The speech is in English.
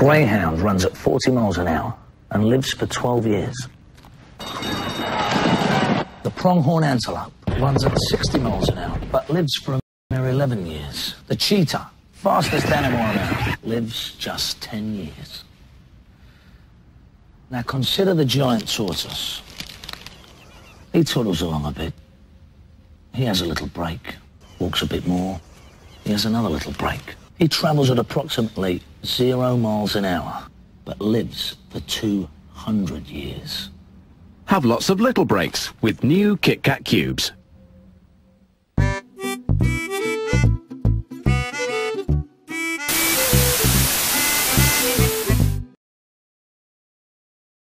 greyhound runs at 40 miles an hour and lives for 12 years. The pronghorn antelope runs at 60 miles an hour but lives for a mere 11 years. The cheetah, fastest animal on earth, lives just 10 years. Now consider the giant tortoise. He toddles along a bit. He has a little break, walks a bit more. He has another little break. He travels at approximately zero miles an hour, but lives for 200 years. Have lots of little breaks with new Kit Kat Kubes.